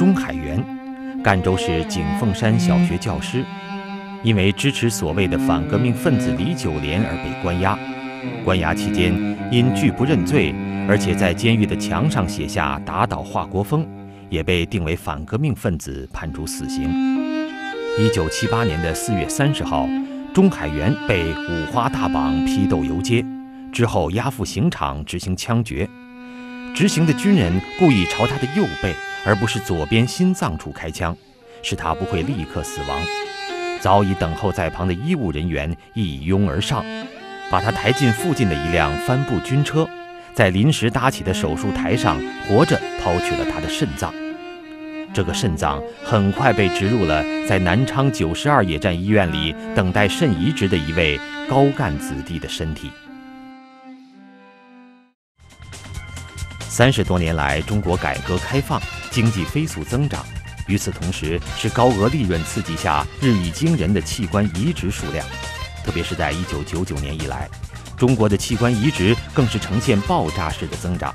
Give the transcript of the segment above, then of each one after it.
钟海元，赣州市景凤山小学教师，因为支持所谓的反革命分子李九莲而被关押。关押期间，因拒不认罪，而且在监狱的墙上写下“打倒华国锋”，也被定为反革命分子，判处死刑。一九七八年的四月三十号，钟海元被五花大绑批斗游街，之后押赴刑场执行枪决。执行的军人故意朝他的右背，而不是左边心脏处开枪，使他不会立刻死亡。早已等候在旁的医务人员一拥而上，把他抬进附近的一辆帆布军车，在临时搭起的手术台上，活着抛取了他的肾脏。这个肾脏很快被植入了在南昌九十二野战医院里等待肾移植的一位高干子弟的身体。三十多年来，中国改革开放，经济飞速增长，与此同时，是高额利润刺激下日益惊人的器官移植数量。特别是在一九九九年以来，中国的器官移植更是呈现爆炸式的增长。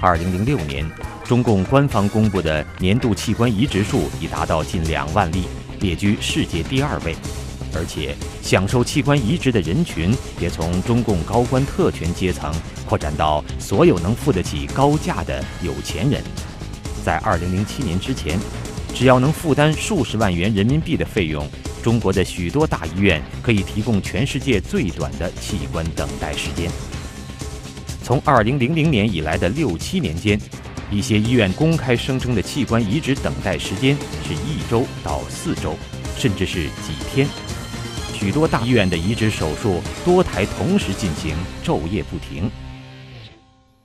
二零零六年，中共官方公布的年度器官移植数已达到近两万例，列居世界第二位。而且，享受器官移植的人群也从中共高官特权阶层扩展到所有能付得起高价的有钱人。在2007年之前，只要能负担数十万元人民币的费用，中国的许多大医院可以提供全世界最短的器官等待时间。从2000年以来的六七年间，一些医院公开声称的器官移植等待时间是一周到四周，甚至是几天。许多大医院的移植手术多台同时进行，昼夜不停。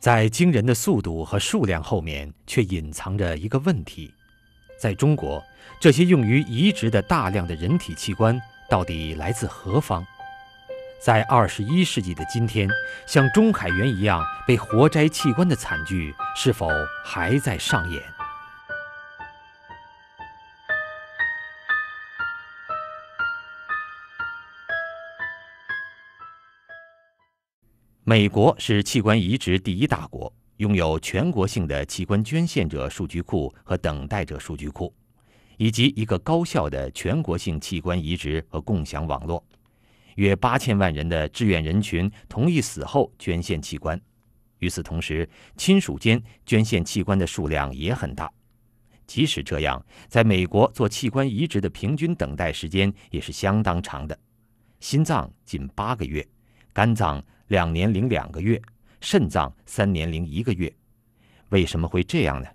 在惊人的速度和数量后面，却隐藏着一个问题：在中国，这些用于移植的大量的人体器官到底来自何方？在二十一世纪的今天，像钟海元一样被活摘器官的惨剧，是否还在上演？美国是器官移植第一大国，拥有全国性的器官捐献者数据库和等待者数据库，以及一个高效的全国性器官移植和共享网络。约八千万人的志愿人群同意死后捐献器官。与此同时，亲属间捐献器官的数量也很大。即使这样，在美国做器官移植的平均等待时间也是相当长的，心脏近八个月，肝脏。两年零两个月，肾脏三年零一个月，为什么会这样呢？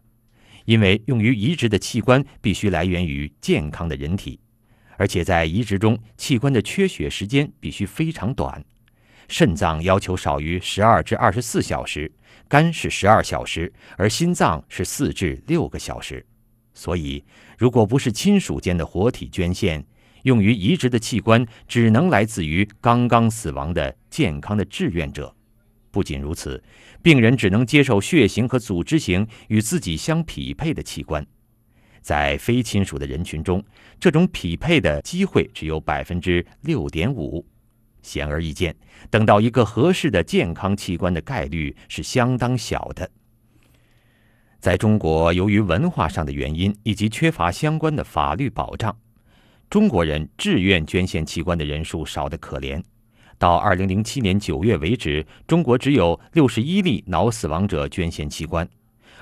因为用于移植的器官必须来源于健康的人体，而且在移植中，器官的缺血时间必须非常短。肾脏要求少于十二至二十四小时，肝是十二小时，而心脏是四至六个小时。所以，如果不是亲属间的活体捐献，用于移植的器官只能来自于刚刚死亡的健康的志愿者。不仅如此，病人只能接受血型和组织型与自己相匹配的器官。在非亲属的人群中，这种匹配的机会只有百分之六点五。显而易见，等到一个合适的健康器官的概率是相当小的。在中国，由于文化上的原因以及缺乏相关的法律保障。中国人自愿捐献器官的人数少得可怜，到二零零七年九月为止，中国只有六十一例脑死亡者捐献器官，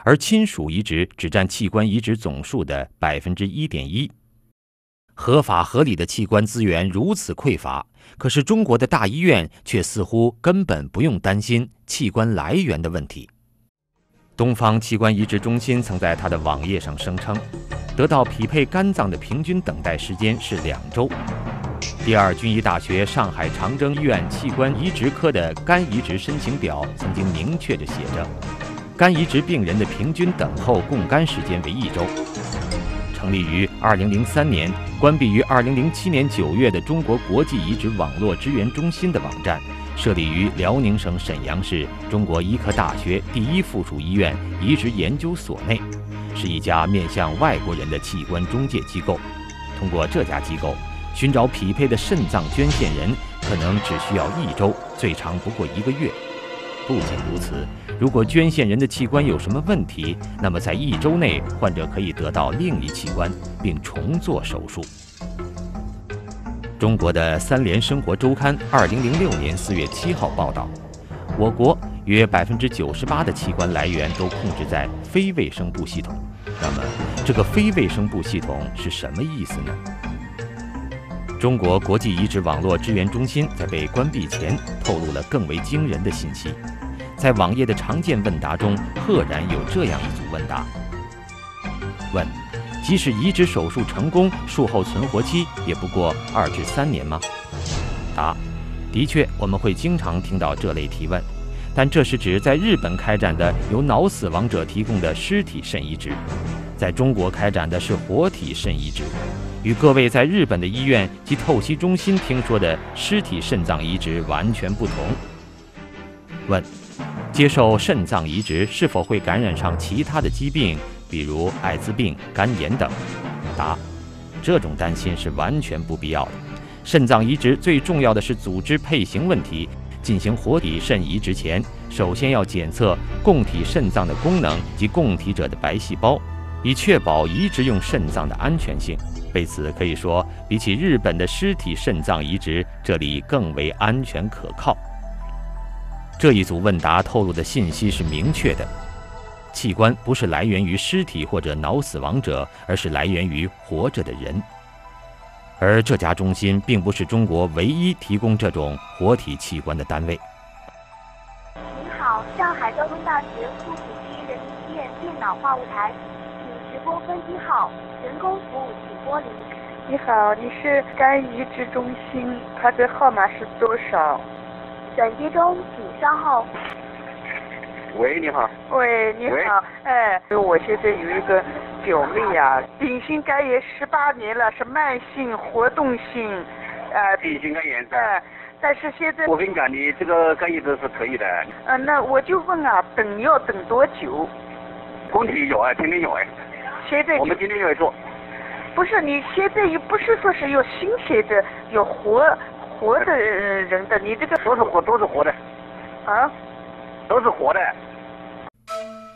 而亲属移植只占器官移植总数的百分之一点一。合法合理的器官资源如此匮乏，可是中国的大医院却似乎根本不用担心器官来源的问题。东方器官移植中心曾在他的网页上声称。得到匹配肝脏的平均等待时间是两周。第二军医大学上海长征医院器官移植科的肝移植申请表曾经明确地写着，肝移植病人的平均等候供肝时间为一周。成立于2003年、关闭于2007年9月的中国国际移植网络支援中心的网站，设立于辽宁省沈阳市中国医科大学第一附属医院移植研究所内。是一家面向外国人的器官中介机构。通过这家机构寻找匹配的肾脏捐献人，可能只需要一周，最长不过一个月。不仅如此，如果捐献人的器官有什么问题，那么在一周内，患者可以得到另一器官并重做手术。中国的《三联生活周刊》二零零六年四月七号报道，我国约百分之九十八的器官来源都控制在非卫生部系统。那么，这个非卫生部系统是什么意思呢？中国国际移植网络支援中心在被关闭前透露了更为惊人的信息，在网页的常见问答中，赫然有这样一组问答：问，即使移植手术成功，术后存活期也不过二至三年吗？答，的确，我们会经常听到这类提问，但这是指在日本开展的由脑死亡者提供的尸体肾移植，在中国开展的是活体肾移植。与各位在日本的医院及透析中心听说的尸体肾脏移植完全不同。问：接受肾脏移植是否会感染上其他的疾病，比如艾滋病、肝炎等？答：这种担心是完全不必要的。肾脏移植最重要的是组织配型问题。进行活体肾移植前，首先要检测供体肾脏的功能及供体者的白细胞，以确保移植用肾脏的安全性。为此，可以说，比起日本的尸体肾脏移植，这里更为安全可靠。这一组问答透露的信息是明确的：器官不是来源于尸体或者脑死亡者，而是来源于活着的人。而这家中心并不是中国唯一提供这种活体器官的单位。您好，上海交通大学附属第一人民医院电脑话务台，请直播分机号。人工服务请拨零。你好，你是肝移植中心，它的号码是多少？转接中，请稍后。喂，你好。喂，你好。哎，我现在有一个表妹呀，丙型肝炎十八年了，是慢性活动性，呃，丙型肝炎。哎，但是现在我跟你讲，你这个肝移植是可以的。嗯，那我就问啊，等要等多久？工体有啊，天天有哎。现在我们天天有做，不是你现在又不是说是有新鲜的、有活活的人的，你这个都是活都是活的，啊，都是活的。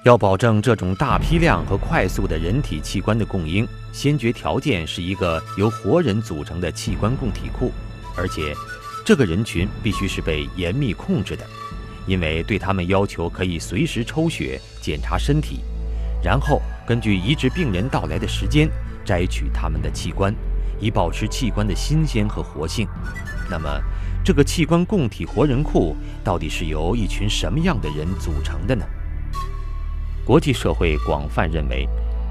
要保证这种大批量和快速的人体器官的供应，先决条件是一个由活人组成的器官供体库，而且这个人群必须是被严密控制的，因为对他们要求可以随时抽血检查身体，然后。根据移植病人到来的时间摘取他们的器官，以保持器官的新鲜和活性。那么，这个器官供体活人库到底是由一群什么样的人组成的呢？国际社会广泛认为，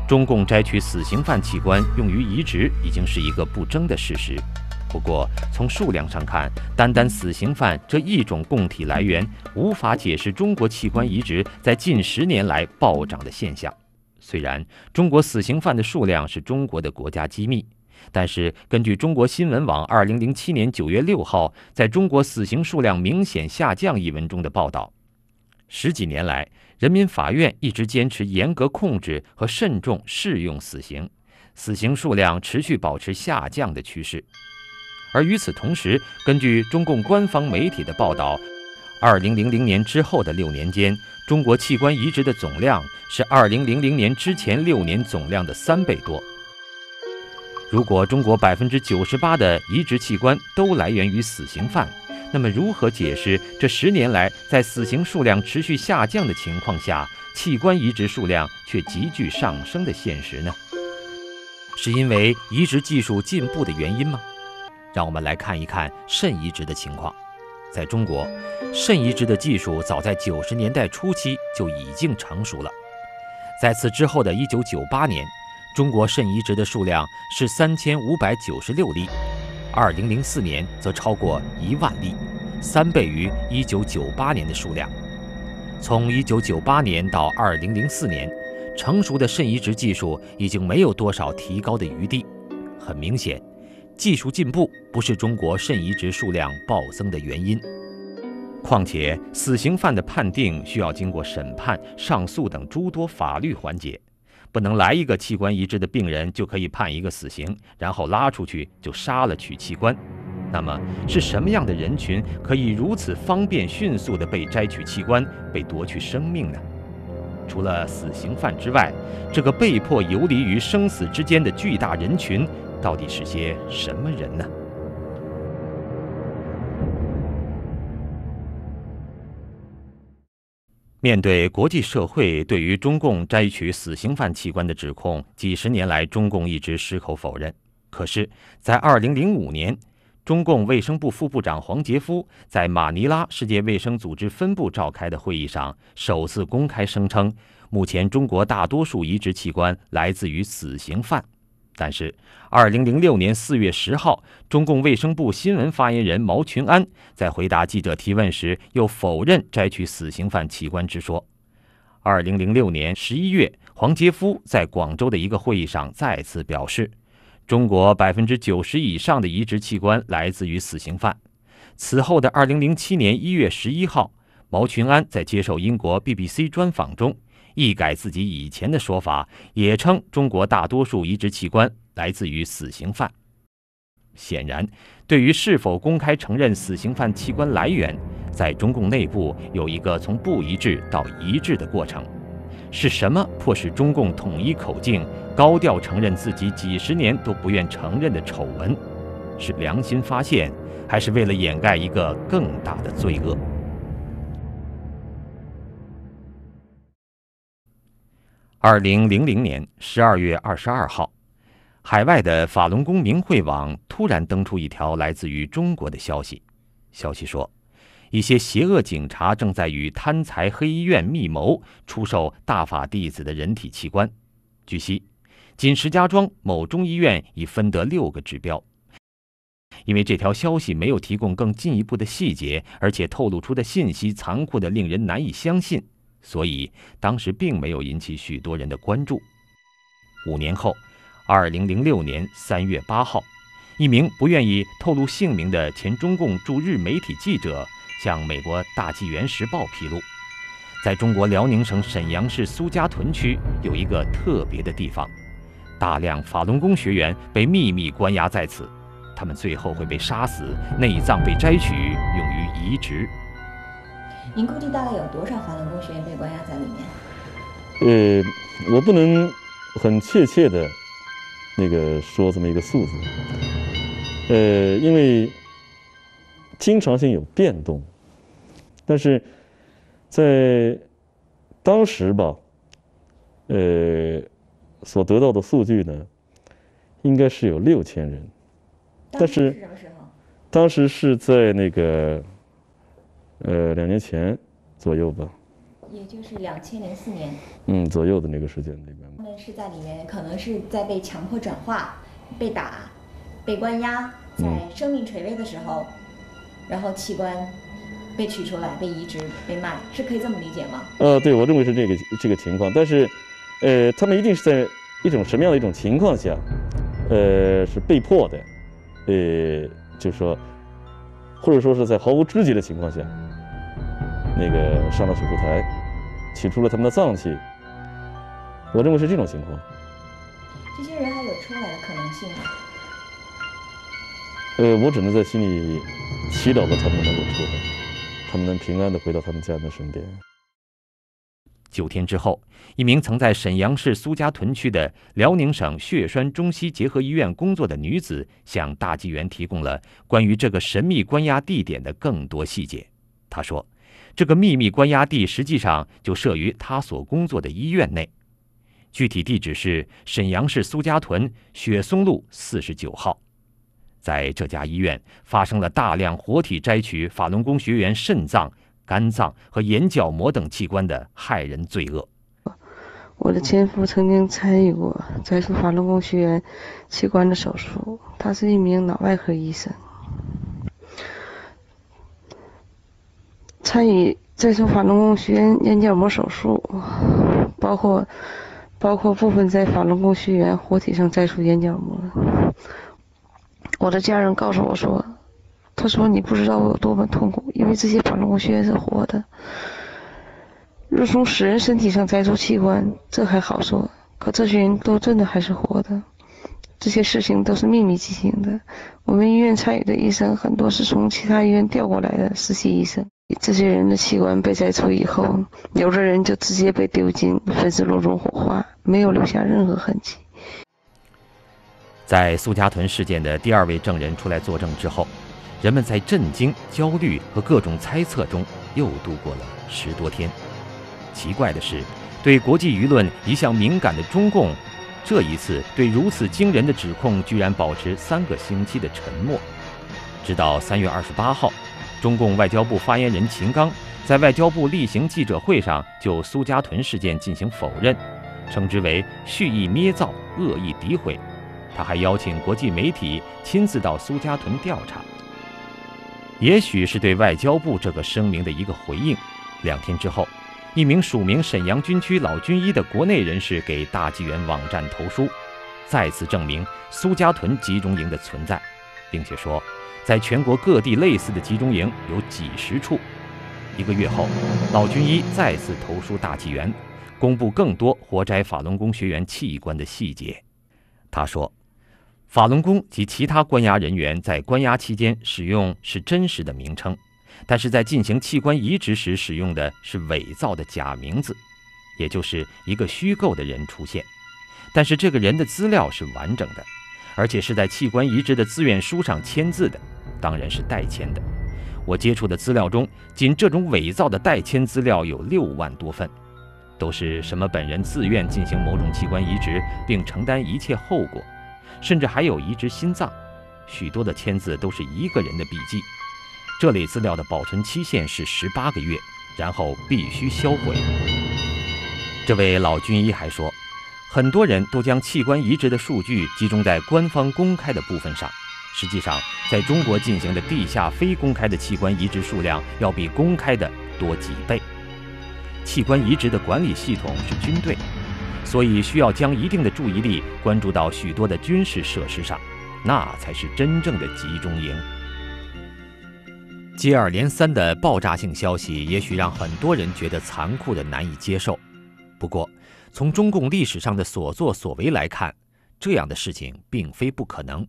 中共摘取死刑犯器官用于移植已经是一个不争的事实。不过，从数量上看，单单死刑犯这一种供体来源，无法解释中国器官移植在近十年来暴涨的现象。虽然中国死刑犯的数量是中国的国家机密，但是根据中国新闻网二零零七年九月六号在中国死刑数量明显下降一文中的报道，十几年来，人民法院一直坚持严格控制和慎重适用死刑，死刑数量持续保持下降的趋势。而与此同时，根据中共官方媒体的报道，二零零零年之后的六年间。中国器官移植的总量是2000年之前六年总量的三倍多。如果中国百分之九十八的移植器官都来源于死刑犯，那么如何解释这十年来在死刑数量持续下降的情况下，器官移植数量却急剧上升的现实呢？是因为移植技术进步的原因吗？让我们来看一看肾移植的情况。在中国，肾移植的技术早在九十年代初期就已经成熟了。在此之后的一九九八年，中国肾移植的数量是三千五百九十六例，二零零四年则超过一万例，三倍于一九九八年的数量。从一九九八年到二零零四年，成熟的肾移植技术已经没有多少提高的余地。很明显。技术进步不是中国肾移植数量暴增的原因。况且，死刑犯的判定需要经过审判、上诉等诸多法律环节，不能来一个器官移植的病人就可以判一个死刑，然后拉出去就杀了取器官。那么是什么样的人群可以如此方便、迅速地被摘取器官、被夺去生命呢？除了死刑犯之外，这个被迫游离于生死之间的巨大人群，到底是些什么人呢？面对国际社会对于中共摘取死刑犯器官的指控，几十年来中共一直矢口否认。可是，在2005年，中共卫生部副部长黄杰夫在马尼拉世界卫生组织分部召开的会议上，首次公开声称，目前中国大多数移植器官来自于死刑犯。但是，2006年4月10号，中共卫生部新闻发言人毛群安在回答记者提问时，又否认摘取死刑犯器官之说。2006年11月，黄杰夫在广州的一个会议上再次表示，中国百分之九十以上的移植器官来自于死刑犯。此后的2007年1月11号，毛群安在接受英国 BBC 专访中。一改自己以前的说法，也称中国大多数移植器官来自于死刑犯。显然，对于是否公开承认死刑犯器官来源，在中共内部有一个从不一致到一致的过程。是什么迫使中共统一口径，高调承认自己几十年都不愿承认的丑闻？是良心发现，还是为了掩盖一个更大的罪恶？二零零零年十二月二十二号，海外的法轮功明慧网突然登出一条来自于中国的消息。消息说，一些邪恶警察正在与贪财黑医院密谋出售大法弟子的人体器官。据悉，仅石家庄某中医院已分得六个指标。因为这条消息没有提供更进一步的细节，而且透露出的信息残酷的令人难以相信。所以当时并没有引起许多人的关注。五年后，二零零六年三月八号，一名不愿意透露姓名的前中共驻日媒体记者向美国《大纪元时报》披露，在中国辽宁省沈阳市苏家屯区有一个特别的地方，大量法轮功学员被秘密关押在此，他们最后会被杀死，内脏被摘取用于移植。您估计大概有多少法轮功学员被关押在里面？呃，我不能很确切的那个说这么一个数字，呃，因为经常性有变动，但是在当时吧，呃，所得到的数据呢，应该是有六千人，但是？当时是在那个。呃，两年前左右吧，也就是两千零四年，嗯，左右的那个时间里边，他们是在里面，可能是在被强迫转化、被打、被关押，在生命垂危的时候，然后器官被取出来、被移植、被卖，是可以这么理解吗？呃，对，我认为是这个这个情况，但是，呃，他们一定是在一种什么样的一种情况下，呃，是被迫的，呃，就是说，或者说是在毫无知觉的情况下。那个上了手术台，取出了他们的脏器，我认为是这种情况。这些人还有出来的可能性吗？呃，我只能在心里祈祷着他们能够出来，他们能平安的回到他们家人的身边。九天之后，一名曾在沈阳市苏家屯区的辽宁省血栓中西结合医院工作的女子，向大纪元提供了关于这个神秘关押地点的更多细节。她说。这个秘密关押地实际上就设于他所工作的医院内，具体地址是沈阳市苏家屯雪松路四十九号。在这家医院发生了大量活体摘取法轮功学员肾脏、肝脏和眼角膜等器官的害人罪恶。我的前夫曾经参与过摘除法轮功学员器官的手术，他是一名脑外科医生。参与摘除法轮功学员眼角膜手术，包括包括部分在法轮功学员活体上摘除眼角膜。我的家人告诉我说：“他说你不知道我有多么痛苦，因为这些法轮功学员是活的。若从死人身体上摘除器官，这还好说，可这些人都真的还是活的。这些事情都是秘密进行的。我们医院参与的医生很多是从其他医院调过来的实习医生。这些人的器官被摘除以后，有的人就直接被丢进焚尸炉中火化，没有留下任何痕迹。在苏家屯事件的第二位证人出来作证之后，人们在震惊、焦虑和各种猜测中又度过了十多天。奇怪的是，对国际舆论一向敏感的中共，这一次对如此惊人的指控居然保持三个星期的沉默。直到三月二十八号，中共外交部发言人秦刚在外交部例行记者会上就苏家屯事件进行否认，称之为蓄意捏造、恶意诋毁。他还邀请国际媒体亲自到苏家屯调查。也许是对外交部这个声明的一个回应。两天之后，一名署名沈阳军区老军医的国内人士给大纪元网站投书，再次证明苏家屯集中营的存在，并且说，在全国各地类似的集中营有几十处。一个月后，老军医再次投书大纪元，公布更多活摘法轮功学员器官的细节。他说。法轮功及其他关押人员在关押期间使用是真实的名称，但是在进行器官移植时使用的是伪造的假名字，也就是一个虚构的人出现。但是这个人的资料是完整的，而且是在器官移植的自愿书上签字的，当然是代签的。我接触的资料中，仅这种伪造的代签资料有六万多份，都是什么本人自愿进行某种器官移植，并承担一切后果。甚至还有移植心脏，许多的签字都是一个人的笔记。这类资料的保存期限是十八个月，然后必须销毁。这位老军医还说，很多人都将器官移植的数据集中在官方公开的部分上，实际上在中国进行的地下非公开的器官移植数量要比公开的多几倍。器官移植的管理系统是军队。所以需要将一定的注意力关注到许多的军事设施上，那才是真正的集中营。接二连三的爆炸性消息，也许让很多人觉得残酷的难以接受。不过，从中共历史上的所作所为来看，这样的事情并非不可能。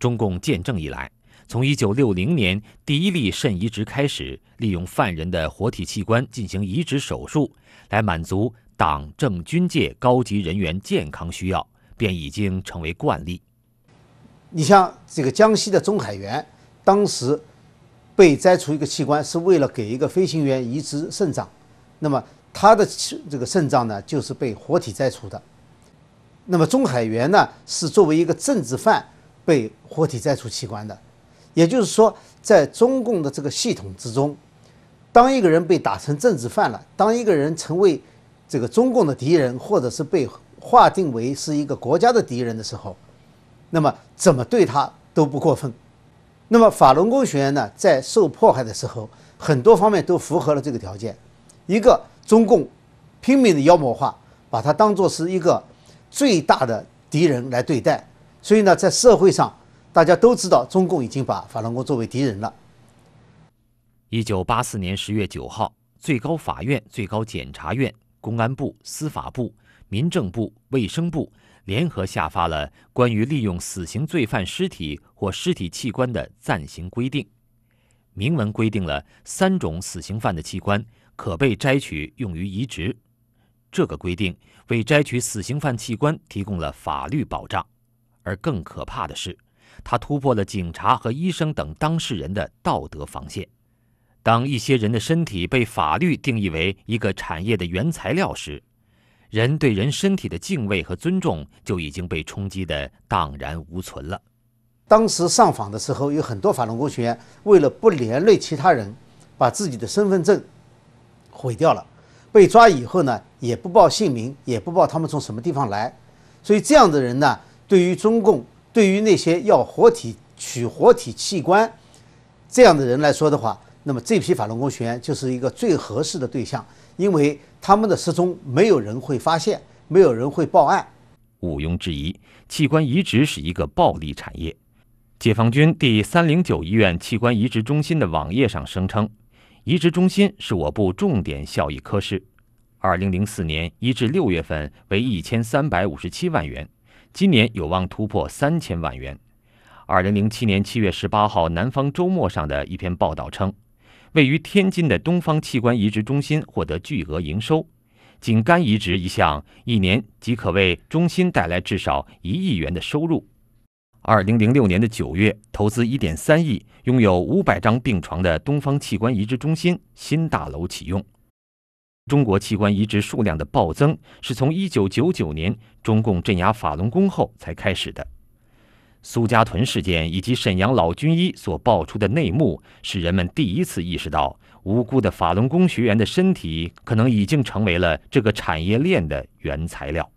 中共建政以来，从1960年第一例肾移植开始，利用犯人的活体器官进行移植手术，来满足。党政军界高级人员健康需要，便已经成为惯例。你像这个江西的钟海源，当时被摘除一个器官，是为了给一个飞行员移植肾脏，那么他的这个肾脏呢，就是被活体摘除的。那么钟海源呢，是作为一个政治犯被活体摘除器官的。也就是说，在中共的这个系统之中，当一个人被打成政治犯了，当一个人成为这个中共的敌人，或者是被划定为是一个国家的敌人的时候，那么怎么对他都不过分。那么法轮功学员呢，在受迫害的时候，很多方面都符合了这个条件。一个中共拼命的妖魔化，把他当作是一个最大的敌人来对待。所以呢，在社会上大家都知道，中共已经把法轮功作为敌人了。一九八四年十月九号，最高法院、最高检察院。公安部、司法部、民政部、卫生部联合下发了关于利用死刑罪犯尸体或尸体器官的暂行规定，明文规定了三种死刑犯的器官可被摘取用于移植。这个规定为摘取死刑犯器官提供了法律保障，而更可怕的是，它突破了警察和医生等当事人的道德防线。当一些人的身体被法律定义为一个产业的原材料时，人对人身体的敬畏和尊重就已经被冲击得荡然无存了。当时上访的时候，有很多法轮功学员为了不连累其他人，把自己的身份证毁掉了。被抓以后呢，也不报姓名，也不报他们从什么地方来。所以这样的人呢，对于中共，对于那些要活体取活体器官这样的人来说的话，那么这批法轮功学员就是一个最合适的对象，因为他们的失踪没有人会发现，没有人会报案。毋庸置疑，器官移植是一个暴利产业。解放军第三零九医院器官移植中心的网页上声称，移植中心是我部重点效益科室。二零零四年一至六月份为一千三百五十七万元，今年有望突破三千万元。二零零七年七月十八号，《南方周末》上的一篇报道称，位于天津的东方器官移植中心获得巨额营收，仅肝移植一项，一年即可为中心带来至少一亿元的收入。二零零六年的九月，投资一点三亿，拥有五百张病床的东方器官移植中心新大楼启用。中国器官移植数量的暴增，是从一九九九年中共镇压法轮功后才开始的。苏家屯事件以及沈阳老军医所爆出的内幕，使人们第一次意识到，无辜的法轮功学员的身体可能已经成为了这个产业链的原材料。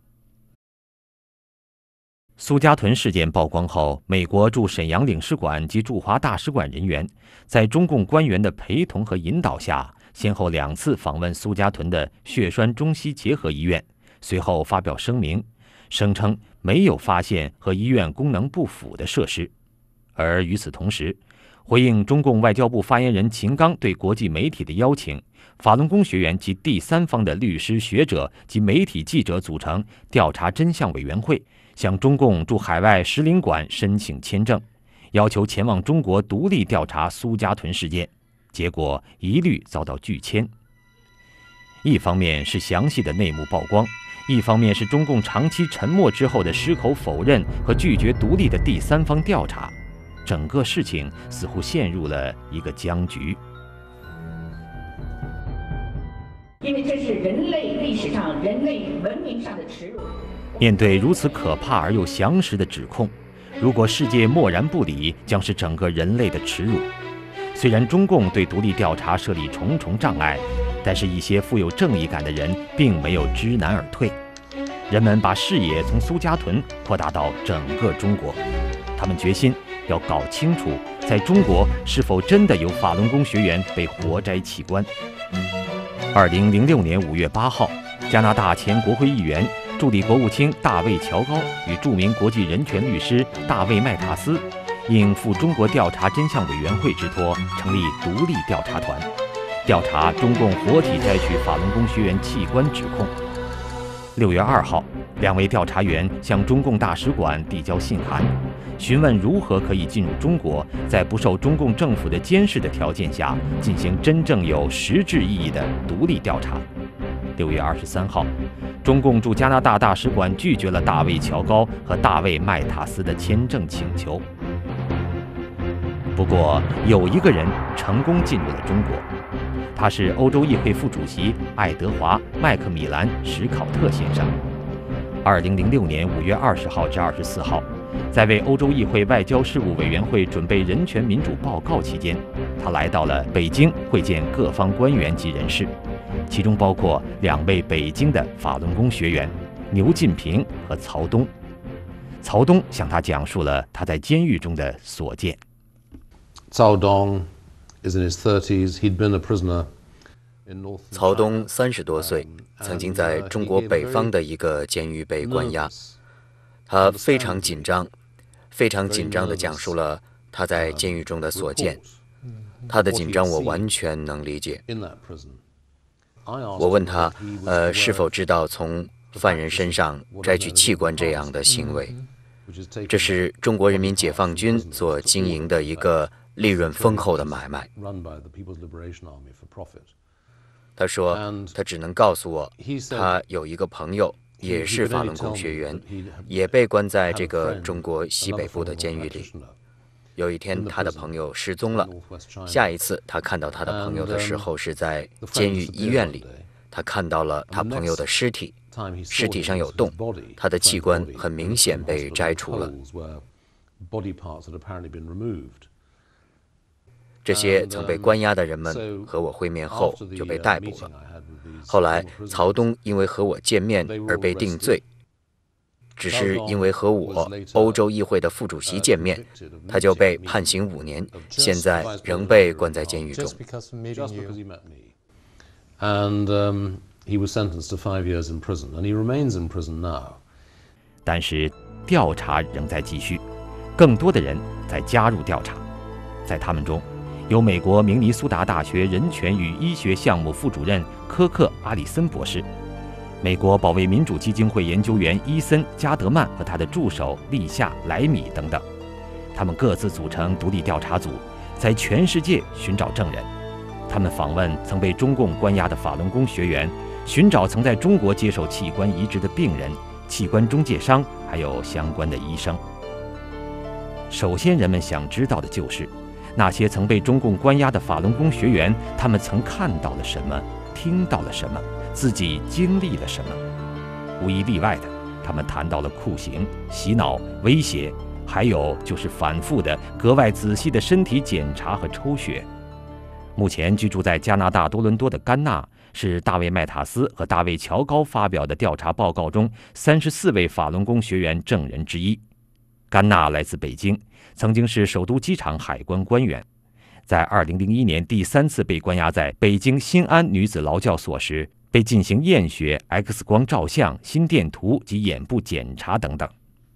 苏家屯事件曝光后，美国驻沈阳领事馆及驻华大使馆人员在中共官员的陪同和引导下，先后两次访问苏家屯的血栓中西结合医院，随后发表声明，声称没有发现和医院功能不符的设施。而与此同时，回应中共外交部发言人秦刚对国际媒体的邀请，法轮功学员及第三方的律师、学者及媒体记者组成调查真相委员会。向中共驻海外使领馆申请签证，要求前往中国独立调查苏家屯事件，结果一律遭到拒签。一方面是详细的内幕曝光，一方面是中共长期沉默之后的矢口否认和拒绝独立的第三方调查，整个事情似乎陷入了一个僵局。因为这是人类历史上、人类文明上的耻辱。面对如此可怕而又详实的指控，如果世界漠然不理，将是整个人类的耻辱。虽然中共对独立调查设立重重障碍，但是一些富有正义感的人并没有知难而退。人们把视野从苏家屯扩大到整个中国，他们决心要搞清楚，在中国是否真的有法轮功学员被活摘器官。二零零六年五月八号，加拿大前国会议员。助理国务卿大卫·乔高与著名国际人权律师大卫·麦塔斯，应赴中国调查真相委员会之托，成立独立调查团，调查中共活体摘取法轮功学员器官指控。六月二号，两位调查员向中共大使馆递交信函，询问如何可以进入中国，在不受中共政府的监视的条件下，进行真正有实质意义的独立调查。六月二十三号。中共驻加拿大大使馆拒绝了大卫·乔高和大卫·麦塔斯的签证请求。不过，有一个人成功进入了中国，他是欧洲议会副主席爱德华·麦克米兰·史考特先生。二零零六年五月二十号至二十四号，在为欧洲议会外交事务委员会准备人权民主报告期间，他来到了北京会见各方官员及人士。其中包括两位北京的法轮功学员牛进平和曹东。曹东向他讲述了他在监狱中的所见。曹东 is in his. He'd been a prisoner 曹东三十多岁，曾经在中国北方的一个监狱被关押。他非常紧张，非常紧张地讲述了他在监狱中的所见。他的紧张我完全能理解。我问他，呃，是否知道从犯人身上摘取器官这样的行为？这是中国人民解放军所经营的一个利润丰厚的买卖。他说，他只能告诉我，他有一个朋友也是法轮功学员，也被关在这个中国西北部的监狱里。有一天，他的朋友失踪了。下一次他看到他的朋友的时候，是在监狱医院里。他看到了他朋友的尸体，尸体上有洞，他的器官很明显被摘除了。这些曾被关押的人们和我会面后就被逮捕了。后来，曹东因为和我见面而被定罪。只是因为和我欧洲议会的副主席见面，他就被判刑五年，现在仍被关在监狱中。但是调查仍在继续，更多的人在加入调查，在他们中，有美国明尼苏达大学人权与医学项目副主任科克·阿里森博士。美国保卫民主基金会研究员伊森·加德曼和他的助手利夏·莱米等等，他们各自组成独立调查组，在全世界寻找证人。他们访问曾被中共关押的法轮功学员，寻找曾在中国接受器官移植的病人、器官中介商，还有相关的医生。首先，人们想知道的就是，那些曾被中共关押的法轮功学员，他们曾看到了什么，听到了什么，自己经历了什么。无一例外的，他们谈到了酷刑、洗脑、威胁，还有就是反复的、格外仔细的身体检查和抽血。目前居住在加拿大多伦多的甘娜，是大卫·麦塔斯和大卫·乔高发表的调查报告中三十四位法轮功学员证人之一。甘娜来自北京，曾经是首都机场海关官员。在2001年第三次被关押在北京新安女子劳教所时，被进行验血、X 光照相、心电图及眼部检查等等。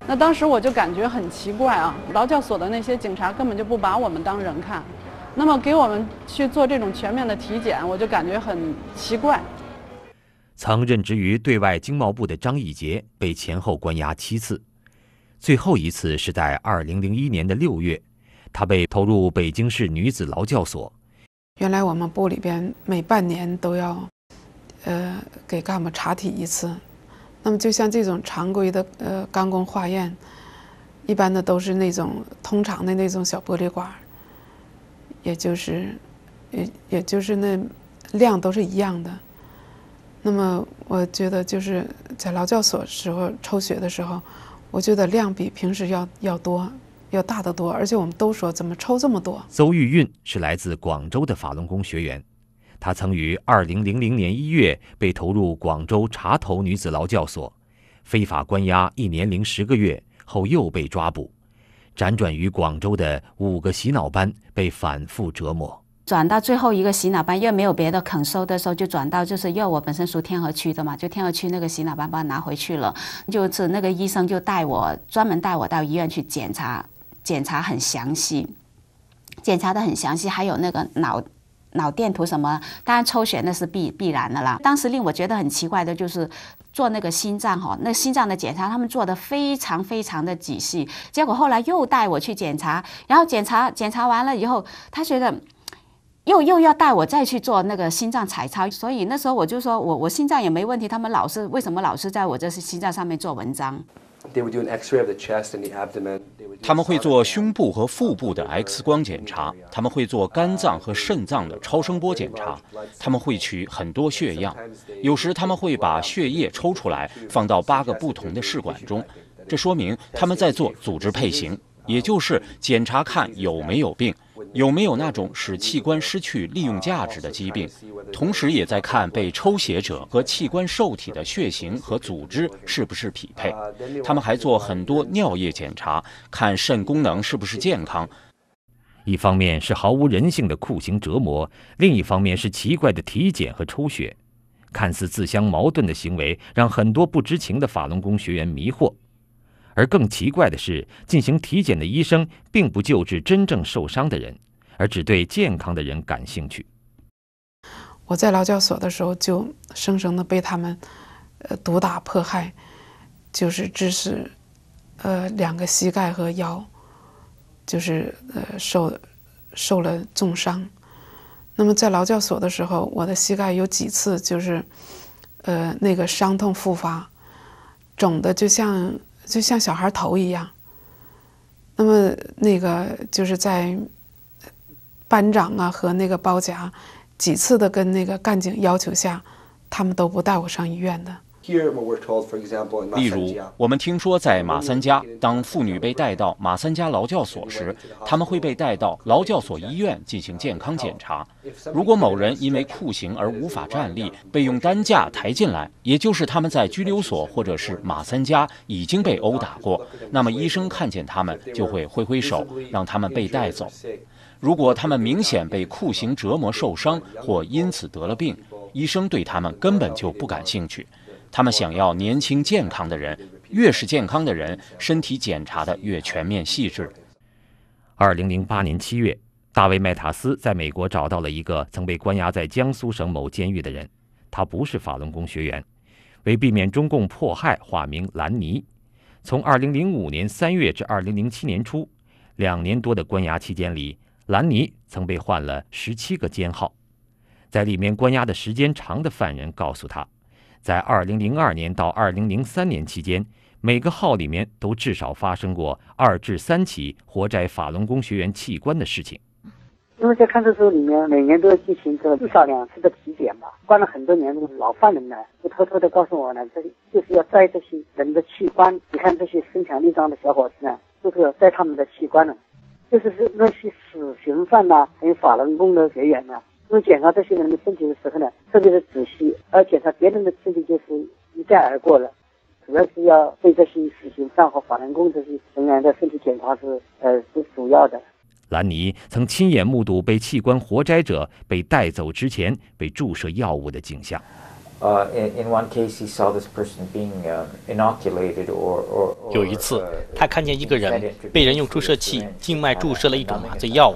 那当时我就感觉很奇怪啊，劳教所的那些警察根本就不把我们当人看，那么给我们去做这种全面的体检，我就感觉很奇怪。曾任职于对外经贸部的张义杰被前后关押七次。最后一次是在二零零一年的六月，他被投入北京市女子劳教所。原来我们部里边每半年都要，呃，给干部查体一次。那么就像这种常规的呃肝功化验，一般的都是那种通常的那种小玻璃管，也就是，也也就是那量都是一样的。那么我觉得就是在劳教所时候抽血的时候。我觉得量比平时要要多，要大得多，而且我们都说怎么抽这么多？邹玉韵是来自广州的法轮功学员，她曾于二零零零年一月被投入广州茶头女子劳教所，非法关押一年零十个月后又被抓捕，辗转于广州的五个洗脑班被反复折磨。转到最后一个洗脑班，又没有别的肯收的时候，就转到就是因为我本身属天河区的嘛，就天河区那个洗脑班把我拿回去了，就是那个医生就带我专门带我到医院去检查，检查很详细，检查的很详细，还有那个脑脑电图什么，当然抽血那是必必然的啦。当时令我觉得很奇怪的就是做那个心脏哈，那心脏的检查他们做的非常非常的仔细，结果后来又带我去检查，然后检查检查完了以后，他觉得。又又要带我再去做那个心脏彩超，所以那时候我就说我我心脏也没问题，他们老是为什么老是在我这是心脏上面做文章？他们会做胸部和腹部的 X 光检查，他们会做肝脏和肾脏的超声波检查，他们会取很多血样，有时他们会把血液抽出来放到八个不同的试管中，这说明他们在做组织配型，也就是检查看有没有病。有没有那种使器官失去利用价值的疾病？同时也在看被抽血者和器官受体的血型和组织是不是匹配。他们还做很多尿液检查，看肾功能是不是健康。一方面是毫无人性的酷刑折磨，另一方面是奇怪的体检和抽血，看似自相矛盾的行为，让很多不知情的法轮功学员迷惑。而更奇怪的是，进行体检的医生并不救治真正受伤的人，而只对健康的人感兴趣。我在劳教所的时候，就生生的被他们，呃，毒打迫害，就是致使，呃，两个膝盖和腰，就是呃受受了重伤。那么在劳教所的时候，我的膝盖有几次就是，呃，那个伤痛复发，肿的就像。就像小孩头一样，那么那个就是在班长啊和那个包夹几次的跟那个干警要求下，他们都不带我上医院的。例如，我们听说在马三家，当妇女被带到马三家劳教所时，他们会被带到劳教所医院进行健康检查。如果某人因为酷刑而无法站立，被用担架抬进来，也就是他们在拘留所或者是马三家已经被殴打过，那么医生看见他们就会挥挥手，让他们被带走。如果他们明显被酷刑折磨受伤或因此得了病，医生对他们根本就不感兴趣。他们想要年轻健康的人，越是健康的人，身体检查的越全面细致。二零零八年七月，大卫·麦塔斯在美国找到了一个曾被关押在江苏省某监狱的人，他不是法轮功学员，为避免中共迫害，化名兰尼。从2005年3月至2007年初，两年多的关押期间里，兰尼曾被换了17个监号。在里面关押的时间长的犯人告诉他，在2002年到2003年期间，每个号里面都至少发生过二至三起活摘法轮功学员器官的事情。因为在看守所里面，每年都要进行这至少两次的体检吧。关了很多年的老犯人呢，就偷偷的告诉我呢，这就是要摘这些人的器官。你看这些身强力壮的小伙子呢，就是要摘他们的器官呢。就是是那些死刑犯呐，还有法轮功的学员呢，因为检查这些人的身体的时候呢，特别的仔细，而检查别人的身体就是一带而过了。主要是要对这些死刑犯和法轮功这些人员的身体检查是呃是主要的。兰尼曾亲眼目睹被器官活摘者被带走之前被注射药物的景象。有一次，他看见一个人被人用注射器静脉注射了一种麻醉药物，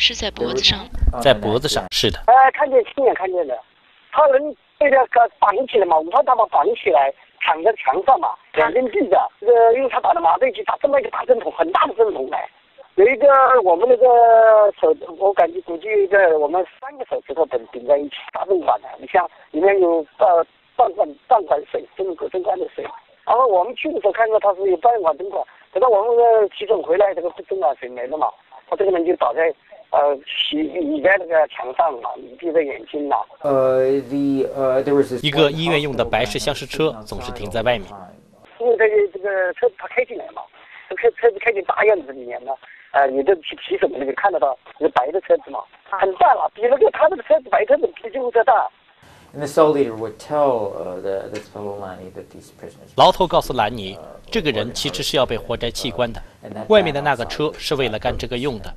是在脖子上，在脖子上，是的。哎，看见亲眼看见的，他人被那个绑起来嘛，五花大绑绑起来，躺在墙上嘛，两根臂的，这个用他打的麻醉剂打这么一个大针筒，很大的针筒来。有一个我们那个手，我感觉估计在我们三个手指头顶顶在一起，大针管的。你像里面有半半管半管水，这个针管的水。然后我们去的时候看到他是有半管针管，等到我们的急诊回来，这个针管水没了嘛，他这个人就倒在呃洗倚在那个墙上嘛，闭着眼睛嘛。呃，the 呃，there was 一个医院用的白色厢式车总是停在外面，因为这个这个车他开进来嘛，车车子开进大院子里面了。呃，你这提提什么？你就看得到，那个白的车子嘛，很大了，比那个他那个车子白车子比救护车大。牢头告诉兰尼，这个人其实是要被活摘器官的。外面的那个车是为了干这个用的，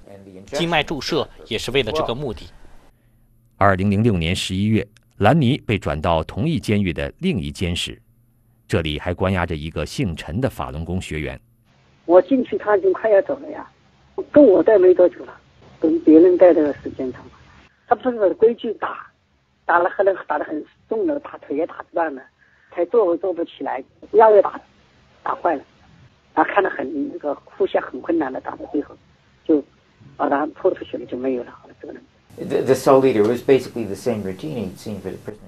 静脉注射也是为了这个目的。二零零六年十一月，兰尼被转到同一监狱的另一监室，这里还关押着一个姓陈的法轮功学员。我进去，他已经快要走了呀。跟我待没多久了，跟别人待的时间长。他不是规矩打，打了可能打得很重了，打腿也打断了，才坐坐不起来，腰也打打坏了。他看得很那个呼吸很困难的，打到最后就把他拖出去了，就没有了。这个人。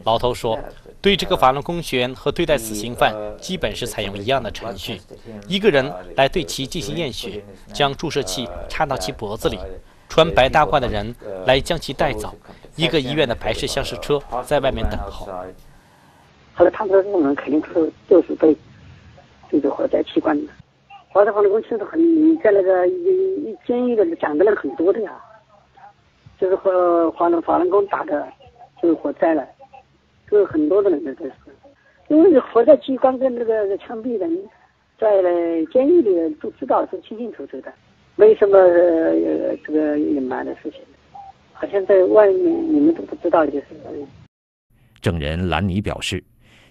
老头说，对这个法轮功学员和对待死刑犯，基本是采用一样的程序。一个人来对其进行验血，将注射器插到其脖子里，穿白大褂的人来将其带走。一个医院的白色厢式车在外面等候。后来他们这种人肯定是就是被这个活摘器官的。华山法轮功其实很在那个一一监狱的讲的人很多的呀。就是和法轮法轮功打的，就是火灾了，就是很多的人都是，因为活摘机关跟那个枪毙人，在监狱里都知道是清清楚楚的，没什么这个隐瞒的事情，好像在外面你们都不知道就是。证人兰尼表示，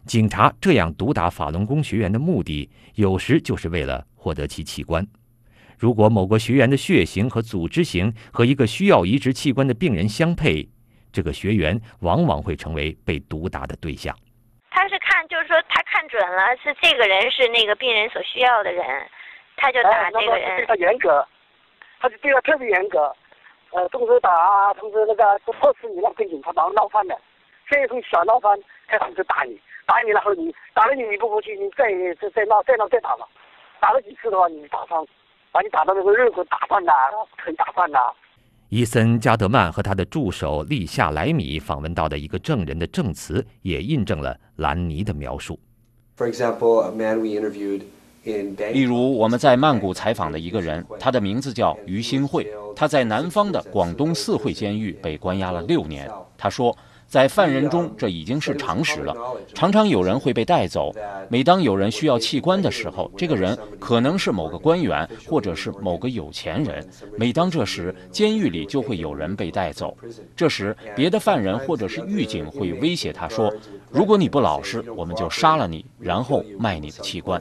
警察这样毒打法轮功学员的目的，有时就是为了获得其器官。如果某个学员的血型和组织型和一个需要移植器官的病人相配，这个学员往往会成为被毒打的对象。他是看，就是说他看准了是这个人是那个病人所需要的人，他就打这个人。对他严格，他就对他特别严格，呃，动手打，同时那个迫使你那跟警察闹闹翻的，这种小闹翻，开始就打你，打你然后你打了你你不服气，你再再再闹再闹再打吧，打了几次的话你打伤。把你打到那个肋骨打断呐，腿打断呐。伊森·加德曼和他的助手利夏莱米访问到的一个证人的证词，也印证了兰尼的描述。例如，我们在曼谷采访的一个人，他的名字叫于新会，他在南方的广东四会监狱被关押了六年。他说。在犯人中，这已经是常识了。常常有人会被带走。每当有人需要器官的时候，这个人可能是某个官员，或者是某个有钱人。每当这时，监狱里就会有人被带走。这时，别的犯人或者是狱警会威胁他说：“如果你不老实，我们就杀了你，然后卖你的器官。”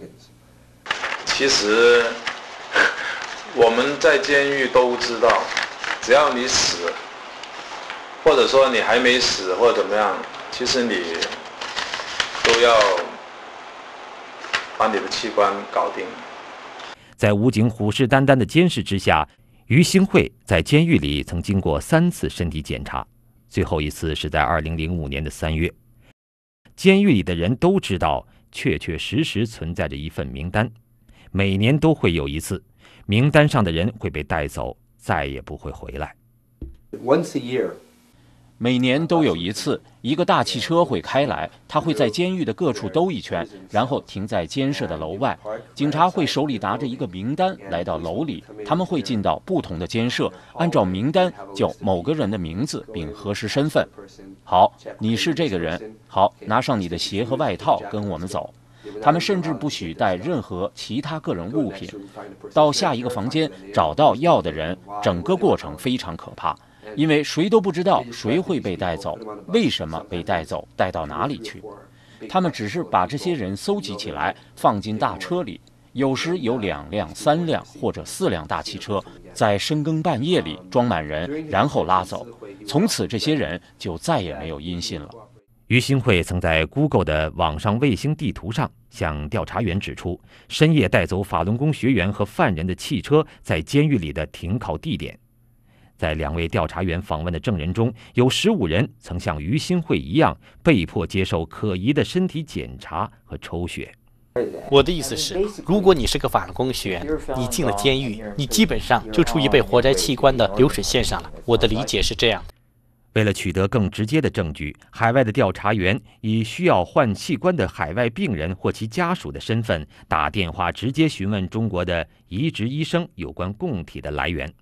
其实，我们在监狱都知道，只要你死。或者说你还没死或者怎么样，其实你都要把你的器官搞定。在武警虎视眈眈的监视之下，于兴会在监狱里曾经过三次身体检查，最后一次是在2005年的三月。监狱里的人都知道，确确实实存在着一份名单，每年都会有一次，名单上的人会被带走，再也不会回来。Once a year. 每年都有一次，一个大汽车会开来，它会在监狱的各处兜一圈，然后停在监舍的楼外。警察会手里拿着一个名单来到楼里，他们会进到不同的监舍，按照名单叫某个人的名字，并核实身份。好，你是这个人。好，拿上你的鞋和外套，跟我们走。他们甚至不许带任何其他个人物品。到下一个房间找到要的人，整个过程非常可怕。因为谁都不知道谁会被带走，为什么被带走，带到哪里去？他们只是把这些人搜集起来，放进大车里，有时有两辆、三辆或者四辆大汽车，在深更半夜里装满人，然后拉走。从此，这些人就再也没有音信了。于新会曾在 Google 的网上卫星地图上向调查员指出，深夜带走法轮功学员和犯人的汽车在监狱里的停靠地点。在两位调查员访问的证人中，有十五人曾像于新会一样被迫接受可疑的身体检查和抽血。我的意思是，如果你是个法轮功学员，你进了监狱，你基本上就处于被活摘器官的流水线上了。我的理解是这样。为了取得更直接的证据，海外的调查员以需要换器官的海外病人或其家属的身份打电话直接询问中国的移植医生有关供体的来源。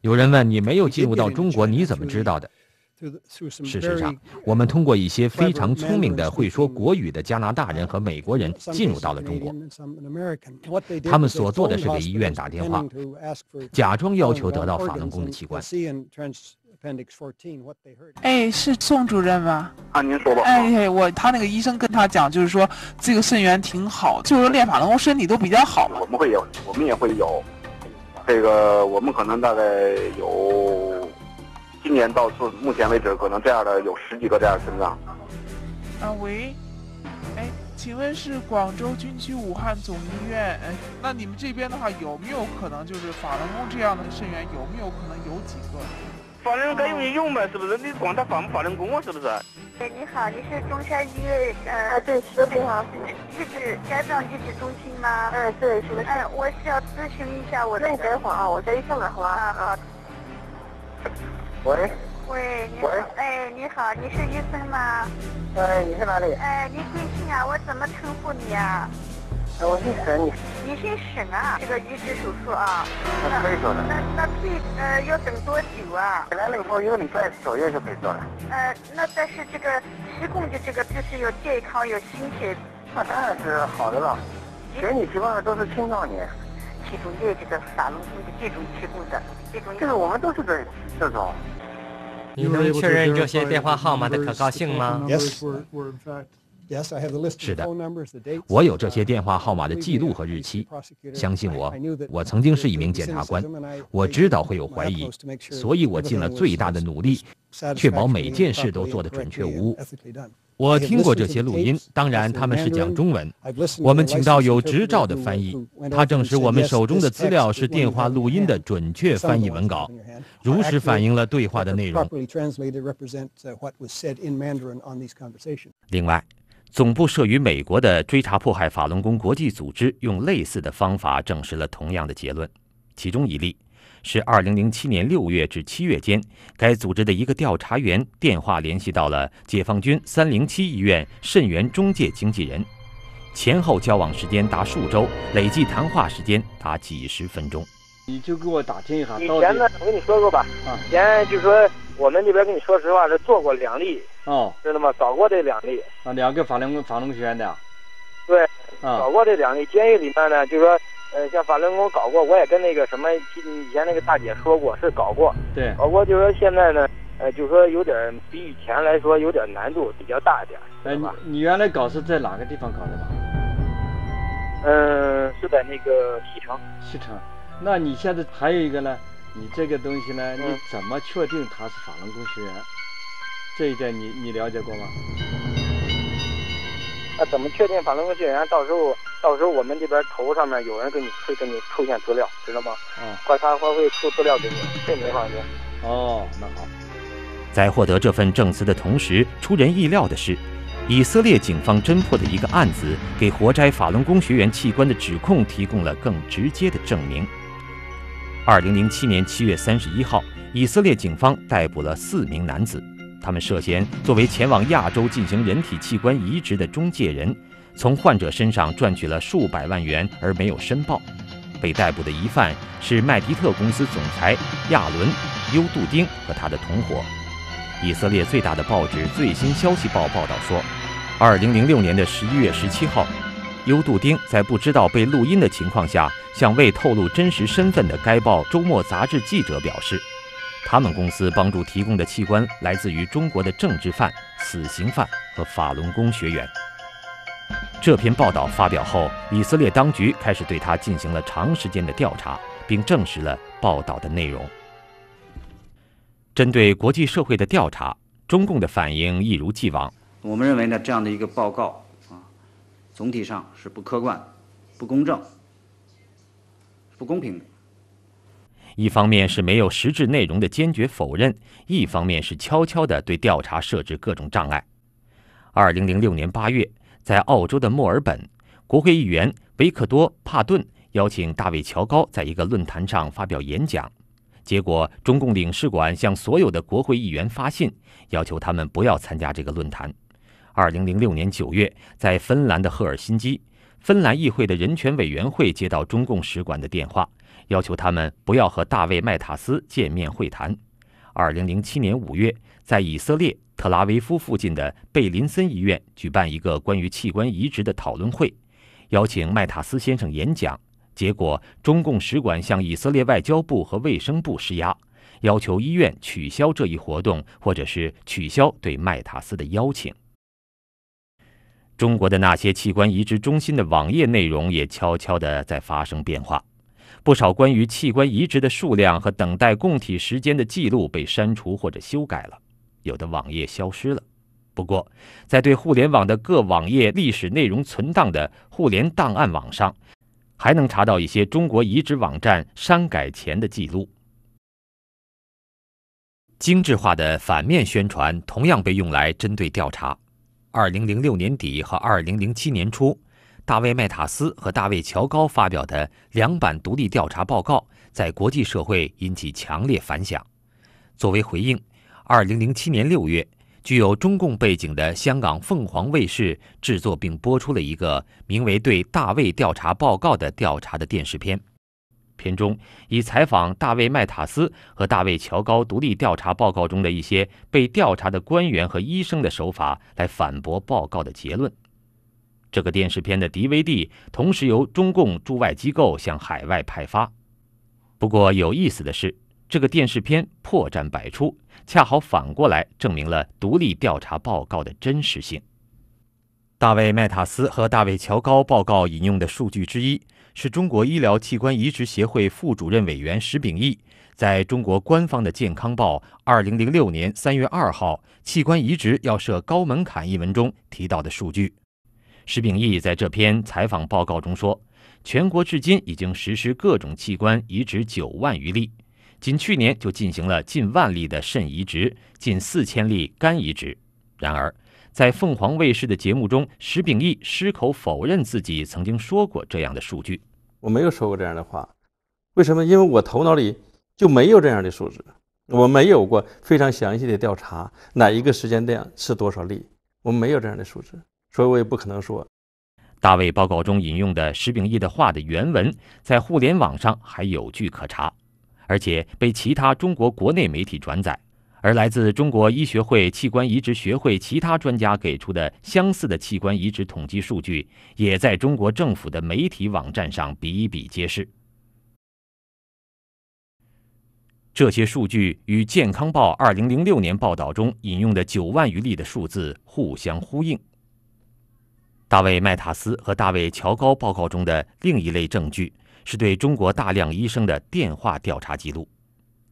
有人问你没有进入到中国，你怎么知道的？事实上，我们通过一些非常聪明的会说国语的加拿大人和美国人进入到了中国。他们所做的是给医院打电话，假装要求得到法轮功的器官。哎，是宋主任吗？啊，您说吧。哎，我他那个医生跟他讲，就是说这个肾源挺好，就是练法轮功身体都比较好。我们会有，我们也会有。这个我们可能大概有，今年到目目前为止，可能这样的有十几个这样的肾脏。啊喂，哎，请问是广州军区武汉总医院？哎，那你们这边的话，有没有可能就是法轮功这样的肾源？有没有可能有几个？法轮该用就用呗，是不是？你管他法不法轮功啊，是不是？哎，你好，你是中山医院呃，对，是的，好，移植肝脏移植中心吗？嗯，对，是的。哎，我需要咨询一下我的。那等会儿啊，我再一下吧，好吧？啊啊。喂。喂，你好。哎，你好，你是医生吗？哎，你是哪里？哎，你贵姓啊？我怎么称呼你啊？我姓沈，你你姓沈啊？这个移植手术啊？那可以做的。那那最呃要等多久啊？来了以后一个礼拜左右就可以做了。呃，那但是这个提供的这个就是有健康有心血，那当然是好的了。给你提供的都是青少年，提供的这个法轮功的这种提供的这种。就是我们都是这这种。你能确认这些电话号码的可靠性吗？Yes. 是的，我有这些电话号码的记录和日期。相信我，我曾经是一名检察官，我知道会有怀疑，所以我尽了最大的努力，确保每件事都做得准确无误。我听过这些录音，当然他们是讲中文。我们请到有执照的翻译，他证实我们手中的资料是电话录音的准确翻译文稿，如实反映了对话的内容。另外。总部设于美国的追查迫害法轮功国际组织，用类似的方法证实了同样的结论。其中一例是2007年6月至7月间，该组织的一个调查员电话联系到了解放军307医院肾源中介经纪人，前后交往时间达数周，累计谈话时间达几十分钟。你就给我打听一下。以前呢，我跟你说过吧，以前就说我们这边跟你说实话是做过两例。哦，知道吗？找过这两例啊，两个法轮功法轮功学院的。对，找过这两例。监狱里面呢，就说，呃，像法轮功搞过，我也跟那个什么以前那个大姐说过，是搞过。对。搞过，就说现在呢，呃，就是说有点比以前来说有点难度，比较大一点。哎，你你原来搞是在哪个地方搞的吧？嗯，是在那个西城。西城，那你现在还有一个呢？你这个东西呢，你怎么确定他是法轮功学员？这一点你你了解过吗？那怎么确定法轮功学员？到时候到时候我们这边头上面有人给你会给你出现资料，知道吗？嗯，快他会会出资料给你，这你放心。哦，那好。在获得这份证词的同时，出人意料的是，以色列警方侦破的一个案子，给活摘法轮功学员器官的指控提供了更直接的证明。二零零七年七月三十一号，以色列警方逮捕了四名男子，他们涉嫌作为前往亚洲进行人体器官移植的中介人，从患者身上赚取了数百万元而没有申报。被逮捕的疑犯是麦迪特公司总裁亚伦·优杜丁和他的同伙。以色列最大的报纸《最新消息报》报道说，二零零六年的十一月十七号，优杜丁在不知道被录音的情况下，向未透露真实身份的该报周末杂志记者表示，他们公司帮助提供的器官来自于中国的政治犯、死刑犯和法轮功学员。这篇报道发表后，以色列当局开始对他进行了长时间的调查，并证实了报道的内容。针对国际社会的调查，中共的反应一如既往。我们认为呢，这样的一个报告，总体上是不客观、不公正、不公平的。一方面是没有实质内容的坚决否认，一方面是悄悄地对调查设置各种障碍。二零零六年八月，在澳洲的墨尔本，国会议员维克多·帕顿邀请大卫·乔高在一个论坛上发表演讲。结果，中共领事馆向所有的国会议员发信，要求他们不要参加这个论坛。二零零六年九月，在芬兰的赫尔辛基，芬兰议会的人权委员会接到中共使馆的电话，要求他们不要和大卫·麦塔斯见面会谈。二零零七年五月，在以色列特拉维夫附近的贝林森医院举办一个关于器官移植的讨论会，邀请麦塔斯先生演讲。结果，中共使馆向以色列外交部和卫生部施压，要求医院取消这一活动，或者是取消对麦塔斯的邀请。中国的那些器官移植中心的网页内容也悄悄地在发生变化，不少关于器官移植的数量和等待供体时间的记录被删除或者修改了，有的网页消失了。不过，在对互联网的各网页历史内容存档的互联档案网上。还能查到一些中国移植网站删改前的记录。精致化的反面宣传同样被用来针对调查。二零零六年底和二零零七年初，大卫·麦塔斯和大卫·乔高发表的两版独立调查报告在国际社会引起强烈反响。作为回应，二零零七年六月。具有中共背景的香港凤凰卫视制作并播出了一个名为《对大卫调查报告》的调查的电视片，片中以采访大卫·麦塔斯和大卫·乔高独立调查报告中的一些被调查的官员和医生的手法来反驳报告的结论。这个电视片的 DVD 同时由中共驻外机构向海外派发。不过有意思的是。这个电视片破绽百出，恰好反过来证明了独立调查报告的真实性。大卫·麦塔斯和大卫·乔高报告引用的数据之一，是中国医疗器官移植协会副主任委员石秉义在中国官方的《健康报》二零零六年三月二号“器官移植要设高门槛”一文中提到的数据。石秉义在这篇采访报告中说，全国至今已经实施各种器官移植九万余例。仅去年就进行了近万例的肾移植，近四千例肝移植。然而，在凤凰卫视的节目中，石秉义矢口否认自己曾经说过这样的数据。我没有说过这样的话，为什么？因为我头脑里就没有这样的数字，我没有过非常详细的调查哪一个时间点是多少例，我们没有这样的数字，所以我也不可能说。大卫报告中引用的石秉义的话的原文，在互联网上还有据可查。而且被其他中国国内媒体转载，而来自中国医学会器官移植学会其他专家给出的相似的器官移植统计数据，也在中国政府的媒体网站上比比皆是。这些数据与《健康报》二零零六年报道中引用的九万余例的数字互相呼应。大卫·麦塔斯和大卫·乔高报告中的另一类证据。是对中国大量医生的电话调查记录，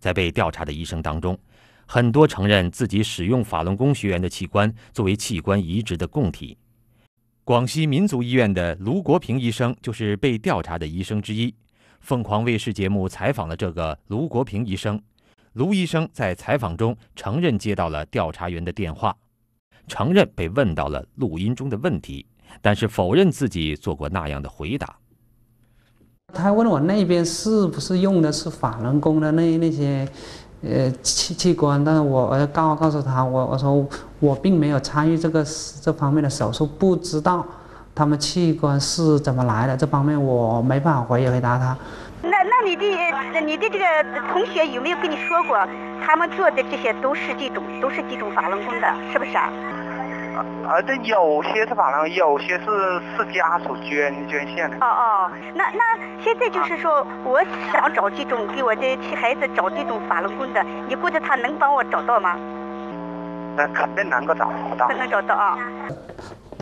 在被调查的医生当中，很多承认自己使用法轮功学员的器官作为器官移植的供体。广西民族医院的卢国平医生就是被调查的医生之一。凤凰卫视节目采访了这个卢国平医生。卢医生在采访中承认接到了调查员的电话，承认被问到了录音中的问题，但是否认自己做过那样的回答。他问我那边是不是用的是法轮功的那那些呃器器官，但是我我告告诉他，我我说我并没有参与这个这方面的手术，不知道他们器官是怎么来的，这方面我没办法回回答他。那那你的你的这个同学有没有跟你说过，他们做的这些都是这种都是这种法轮功的，是不是啊？啊，这有些是法轮，有些是是家属捐捐献的。哦哦，那那现在就是说，我想找这种给我的孩子找这种法轮功的，你估计他能帮我找到吗？那肯定能够找到。能找到啊。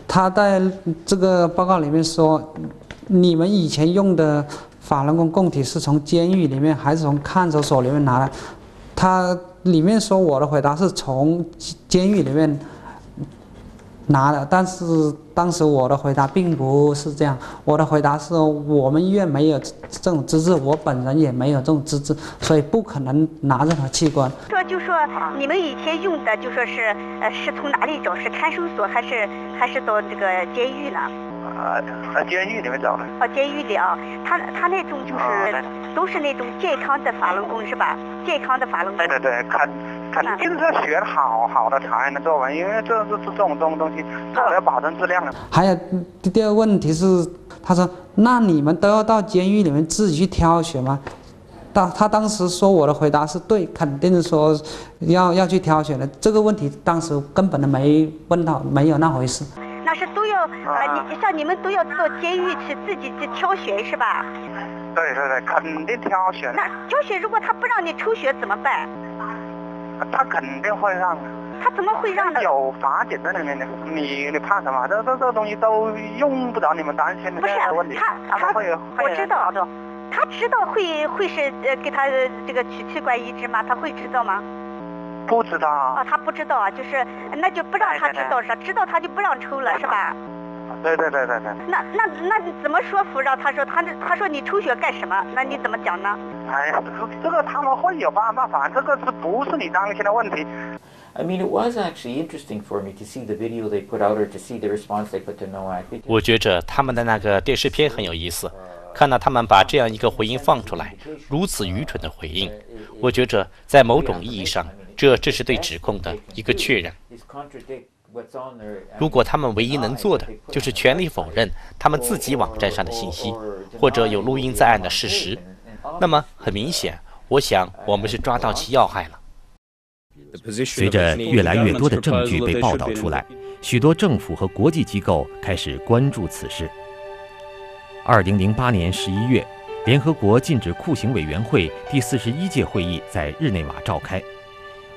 他在这个报告里面说，你们以前用的。法轮功供体是从监狱里面还是从看守所里面拿的？他里面说我的回答是从监狱里面拿了，但是当时我的回答并不是这样。我的回答是我们医院没有这种资质，我本人也没有这种资质，所以不可能拿任何器官。说就说你们以前用的就说是呃是从哪里找？是看守所还是还是到这个监狱呢？啊，在监狱里面找的。哦，监狱里啊，他他那种就是都是那种健康的法轮功是吧？健康的法轮功。对对对，看肯定是学的好好的才能做完，因为这这这这种东东西做了要保证质量的。还有第二个问题是，他说那你们都要到监狱里面自己去挑选吗？当他当时说我的回答是对，肯定是说要要去挑选的。这个问题当时根本都没问到，没有那回事。那是都要啊，你像你们都要到监狱去自己去挑选是吧？对对对，肯定挑选。那挑选如果他不让你抽血怎么办？他肯定会让。他怎么会让呢？有法警在里面呢，你你怕什么？这这这东西都用不着你们担心的。不是他他会我知道，他知道会会是呃给他这个取器官移植吗？他会知道吗？不知道啊，他不知道啊，就是那就不让他知道是吧？知道他就不让抽了是吧？对对对对对。那那那怎么说服让他说他他说你抽血干什么？那你怎么讲呢？哎呀，这个他们会有办法，这个是不是你当心的问题？I mean, it was actually interesting for me to see the video they put out or to see the response they put to NOAC. 我觉着他们的那个电视片很有意思，看到他们把这样一个回应放出来，如此愚蠢的回应，我觉着在某种意义上。这这是对指控的一个确认。如果他们唯一能做的就是全力否认他们自己网站上的信息，或者有录音在案的事实，那么很明显，我想我们是抓到其要害了。随着越来越多的证据被报道出来，许多政府和国际机构开始关注此事。二零零八年十一月，联合国禁止酷刑委员会第四十一届会议在日内瓦召开。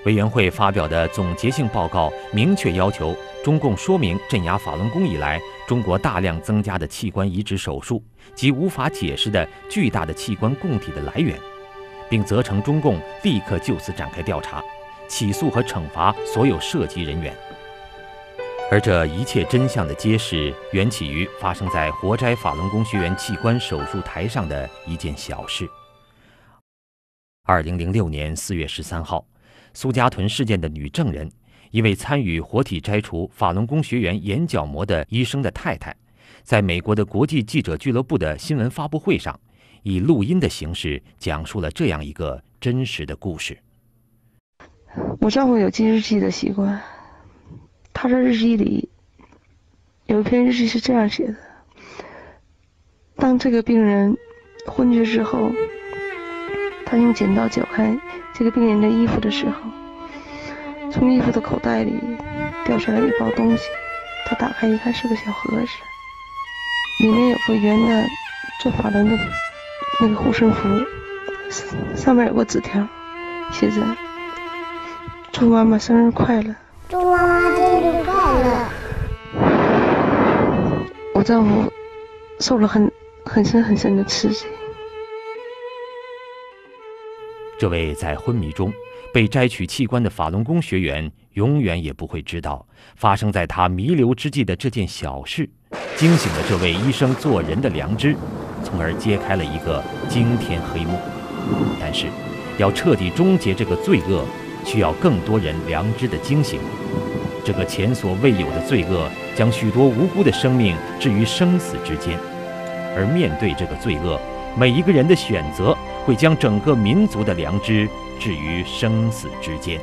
委员会发表的总结性报告明确要求中共说明镇压法轮功以来中国大量增加的器官移植手术及无法解释的巨大的器官供体的来源，并责成中共立刻就此展开调查，起诉和惩罚所有涉及人员。而这一切真相的揭示，缘起于发生在活摘法轮功学员器官手术台上的一件小事。二零零六年四月十三号。苏家屯事件的女证人，一位参与活体摘除法轮功学员眼角膜的医生的太太，在美国的国际记者俱乐部的新闻发布会上，以录音的形式讲述了这样一个真实的故事。我丈夫有记日记的习惯，他的日记里有一篇日记是这样写的：当这个病人昏厥之后，他用剪刀绞开。这个病人的衣服的时候，从衣服的口袋里掉出来一包东西，他打开一看是个小盒子，里面有个圆的做法轮的那个护身符，上面有个纸条，写着“祝妈妈生日快乐”。祝妈妈生日快乐。我丈夫受了很很深很深的刺激。这位在昏迷中被摘取器官的法轮功学员，永远也不会知道，发生在他弥留之际的这件小事，惊醒了这位医生做人的良知，从而揭开了一个惊天黑幕。但是，要彻底终结这个罪恶，需要更多人良知的惊醒。这个前所未有的罪恶，将许多无辜的生命置于生死之间。而面对这个罪恶，每一个人的选择，会将整个民族的良知置于生死之间。